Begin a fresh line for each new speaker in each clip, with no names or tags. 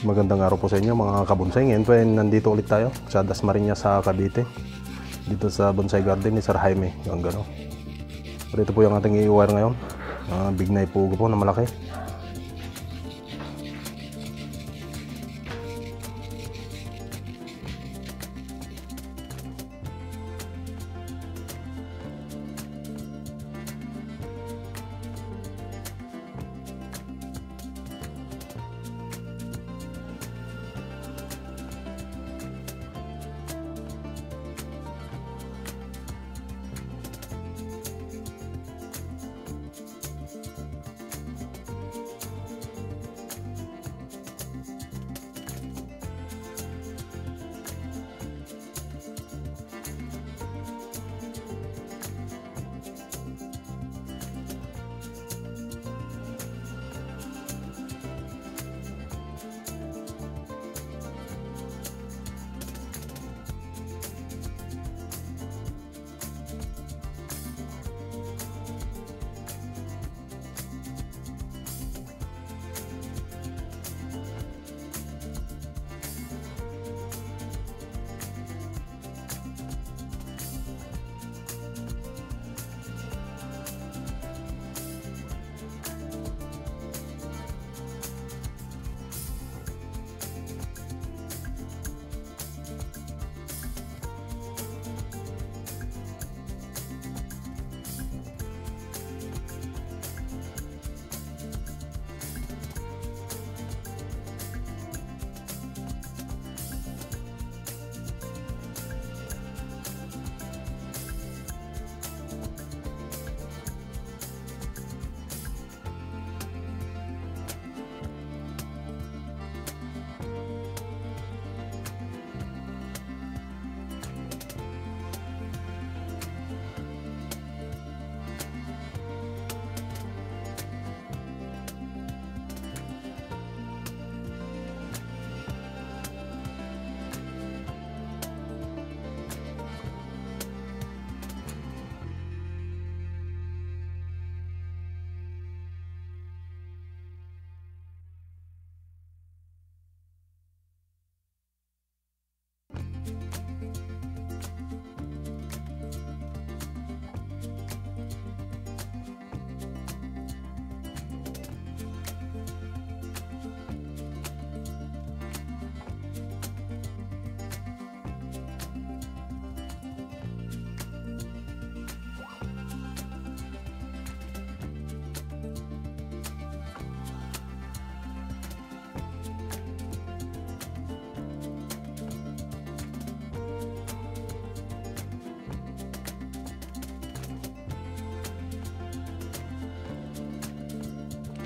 Magandang araw po sa inyo mga kabonsay. Ngayon po nandito ulit tayo sa Dasmariñas sa Cavite. Dito sa Bonsai Garden ni Sir Jaime. Yung gano. Pero ito po yung ating i-wire ngayon. Uh, big na ipugo po na malaki.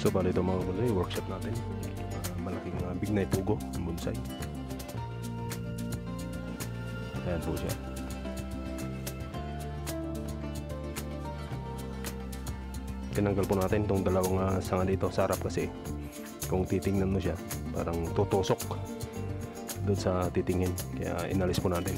So bali ito mga bonsai, workshop natin. Uh, malaking uh, big ipugo ng bonsai. Ayan po siya. Tinanggal po natin itong dalawang uh, sanga dito sa harap kasi kung titingnan mo siya parang tutusok doon sa titingin kaya inalis po natin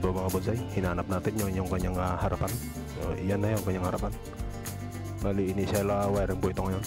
Po mga bonsai, hinanap natin yung, yung kanyang uh, harapan. So iyan na yung kanyang harapan. Bali initial uh, wiring po ito ngayon.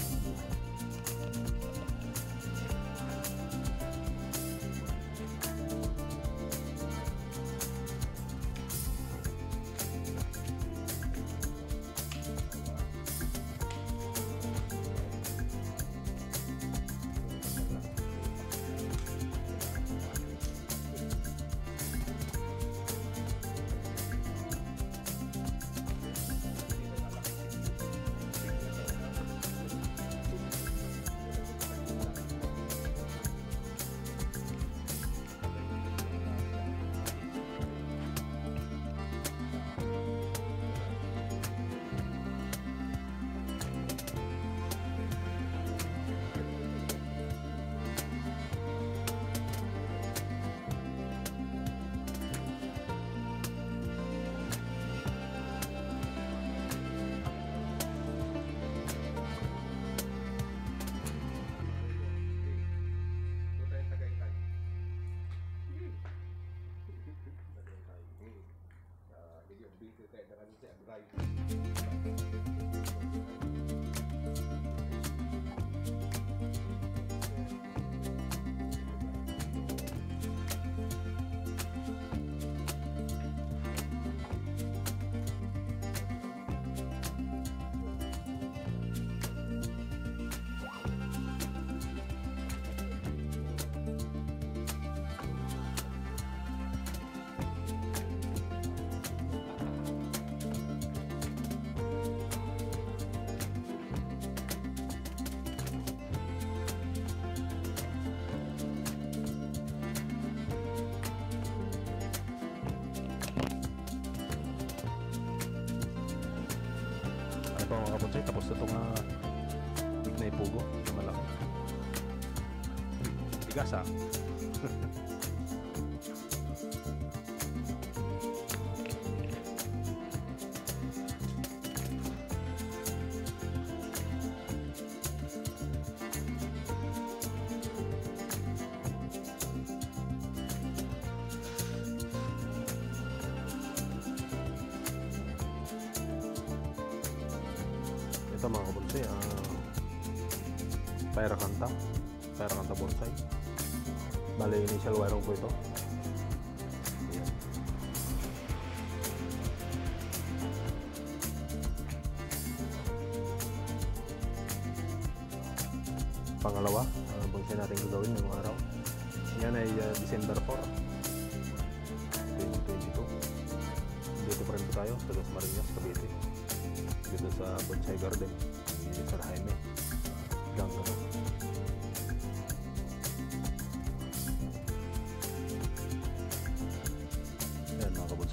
Gaza.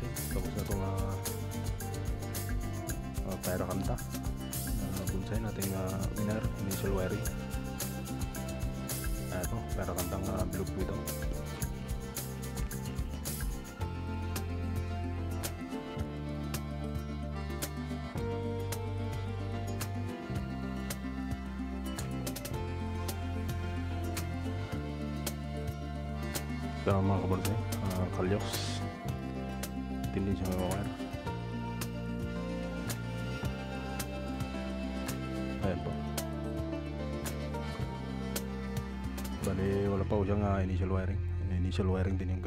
sih kapus ato nga uh, tayo kamta uh, bonsai natin nga uh, winner initial wiring ato pero kamta nga blue blue bisa lu airing din yung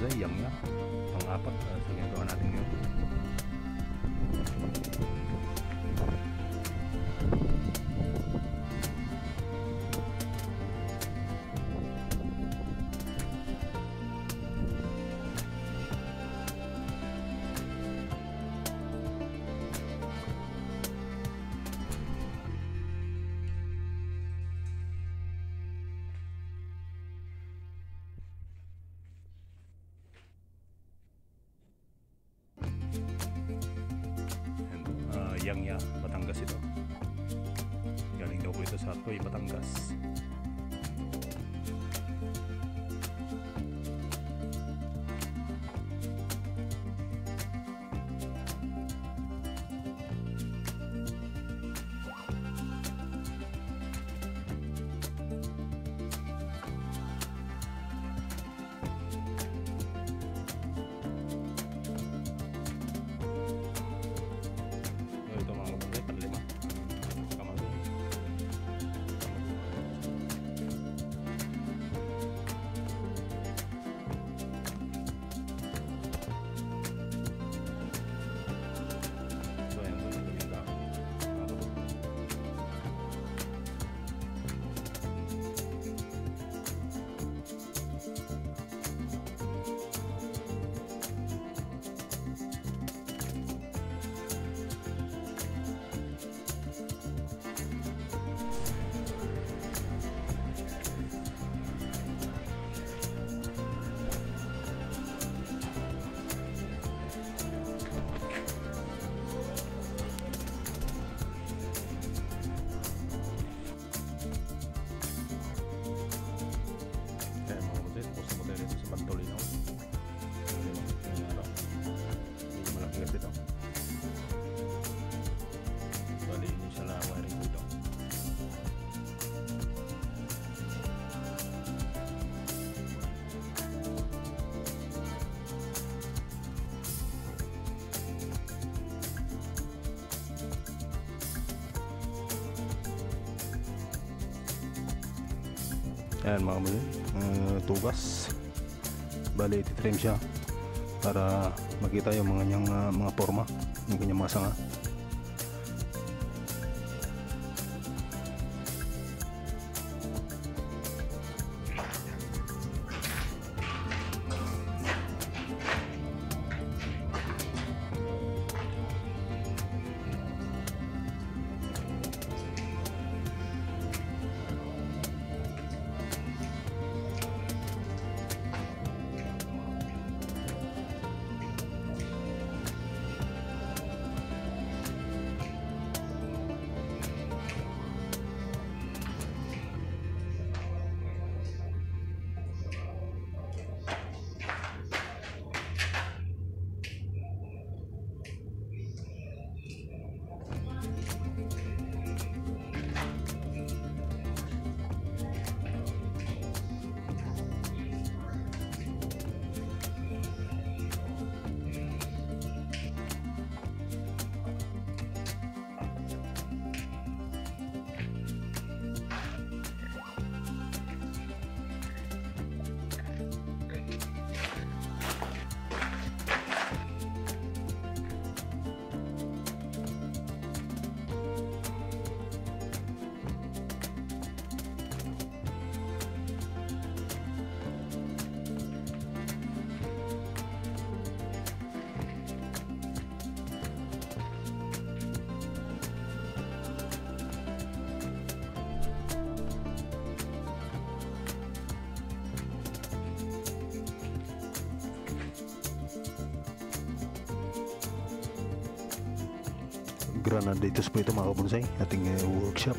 Ito mga kabonsay, Yangya, Batangas ito. Galing daw po ito sa Toy, Batangas. Ayan mga kapatid, uh, tugas. Bali, ititrim siya para makita yung mga niyang uh, mga forma, yung kanyang mga sanga. Granaditos po ito mga kabonsay, ating uh, workshop.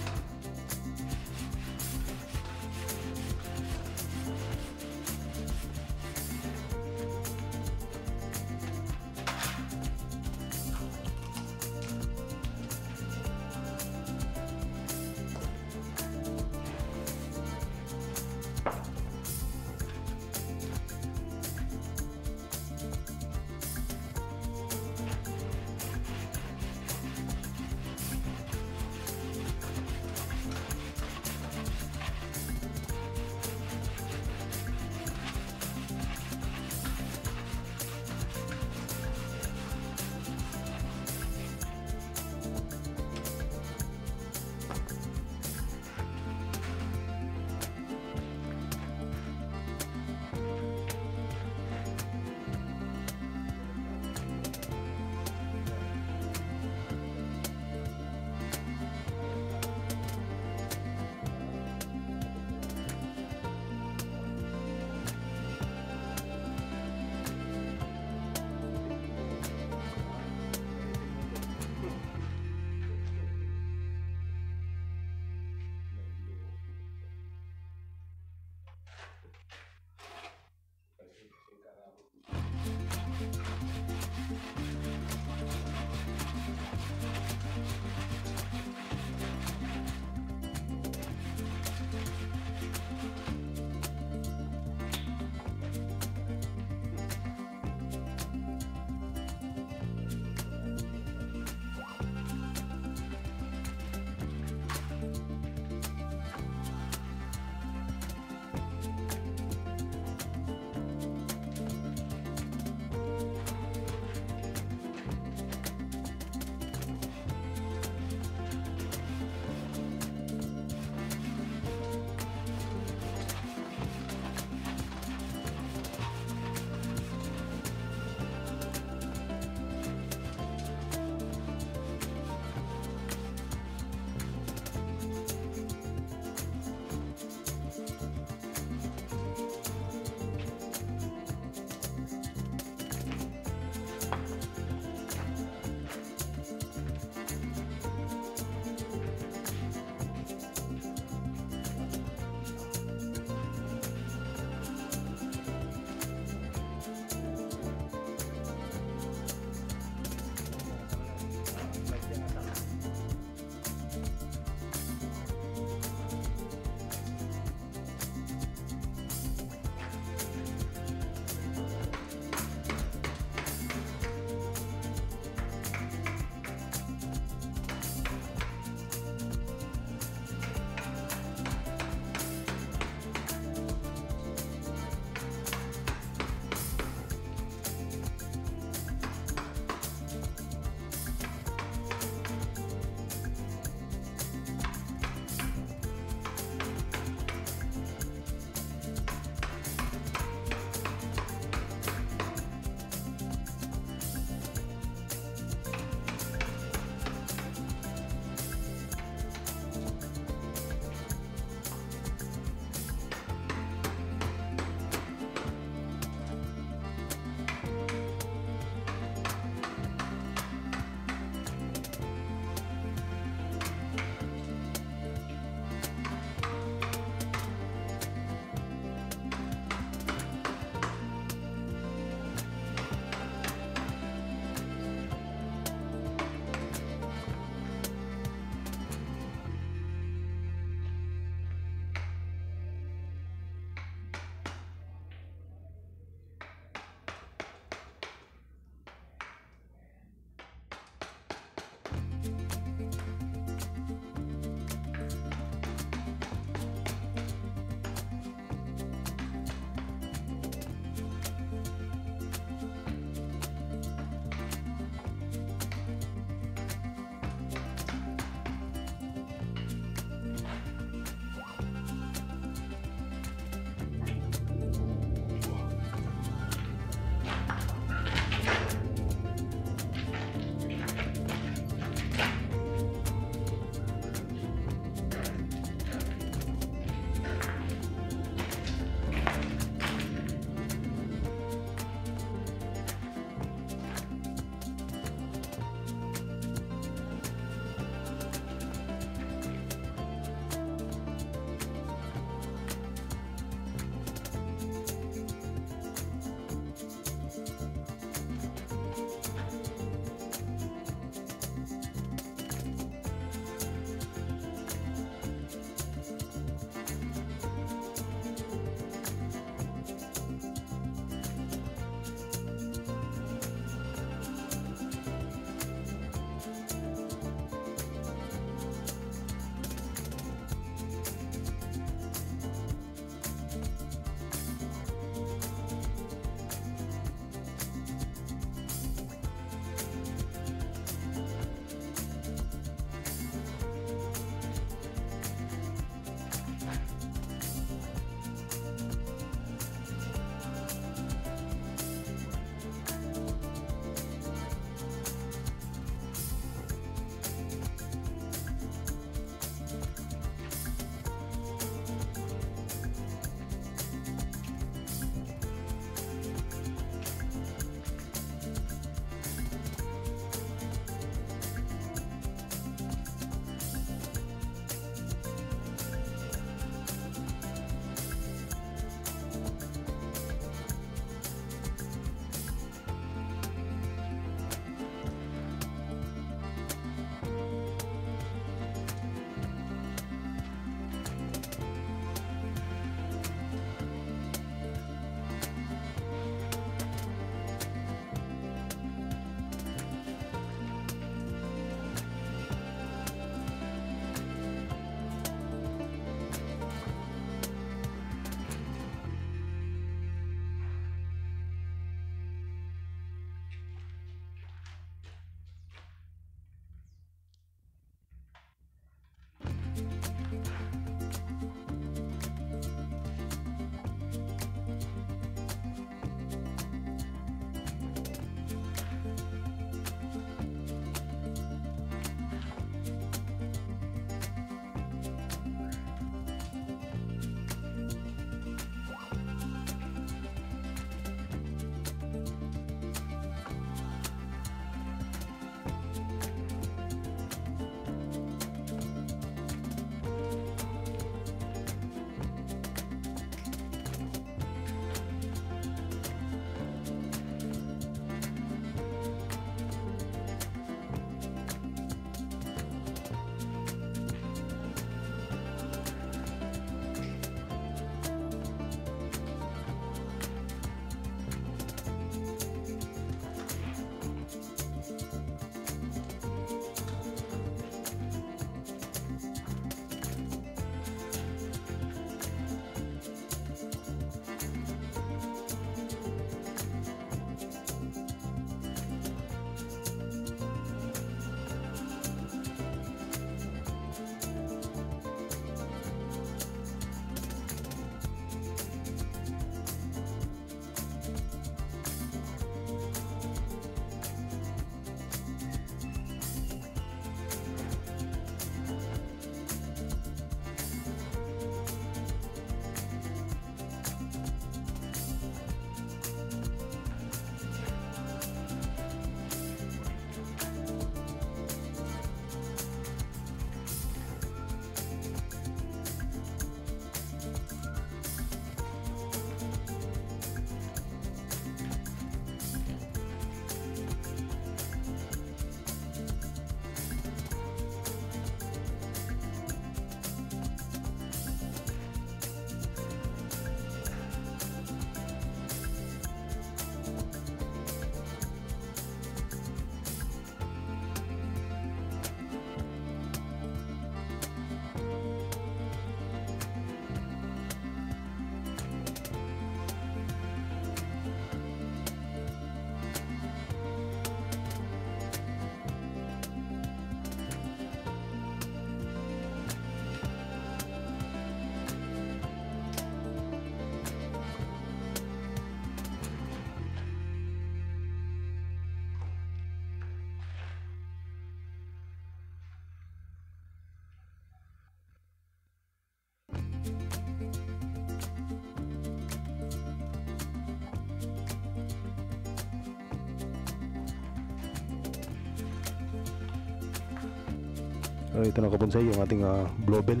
Uh, ito na kabonsay, yung ating uh, blowbell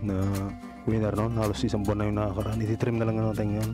na winner no. Halos isang buwan na yung nakakaraan. Ititrim na lang natin ngayon.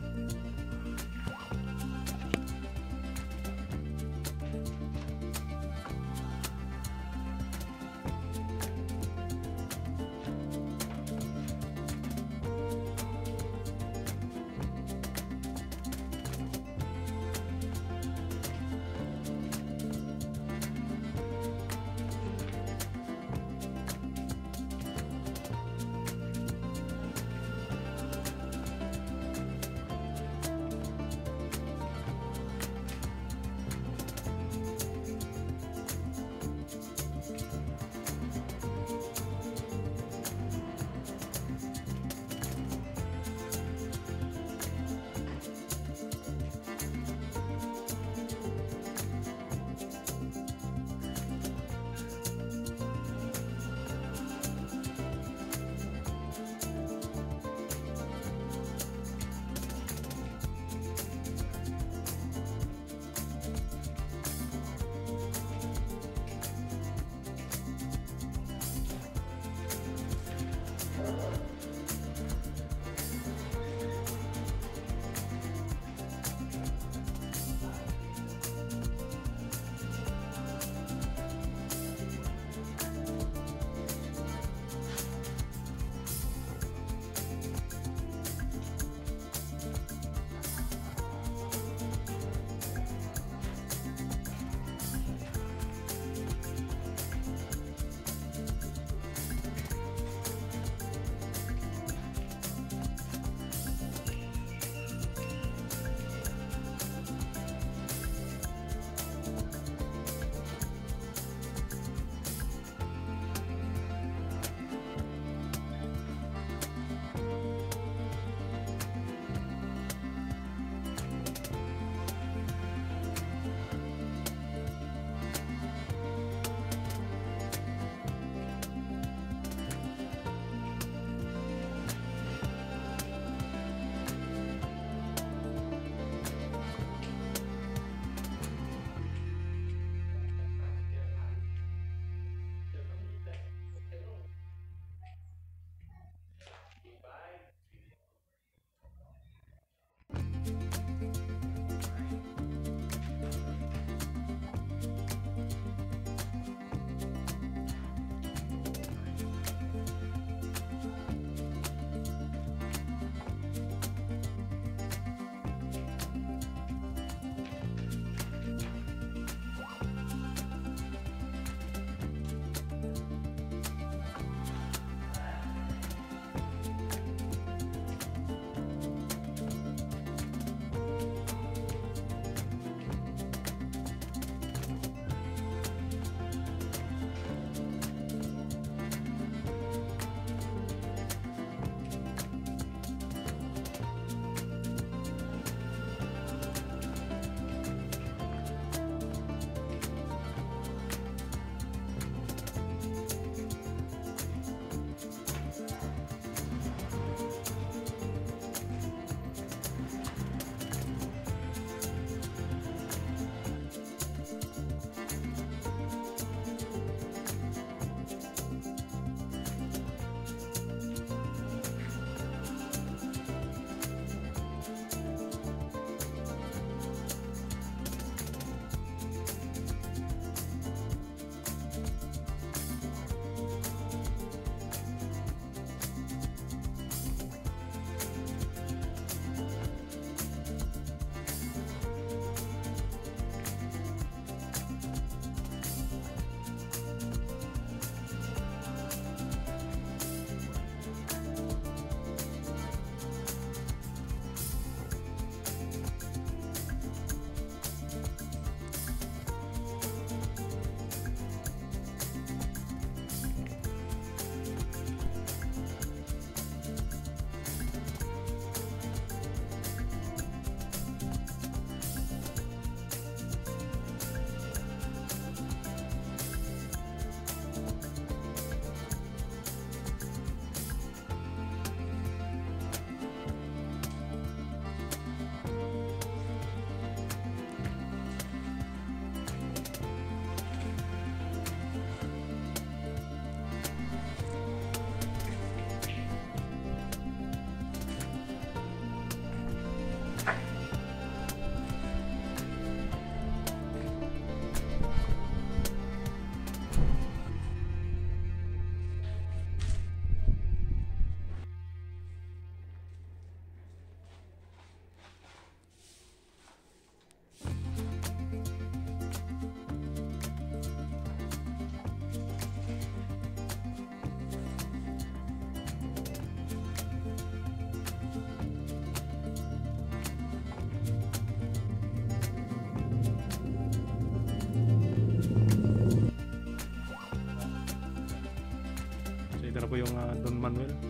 Don Manuel.